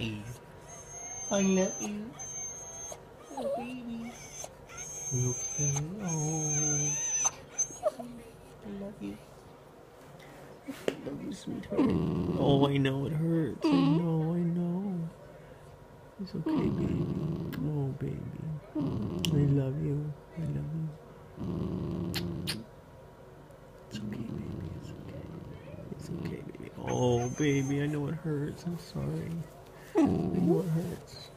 I love you. Oh, baby. You okay? Oh. I love you. I love you, sweetheart. Oh, I know it hurts. I mm-hmm. know, I know. It's okay, baby. Oh, baby. I love you. I love you. It's okay, baby. It's okay. It's okay, baby. Oh, baby. I know it hurts. I'm sorry. I it hurts.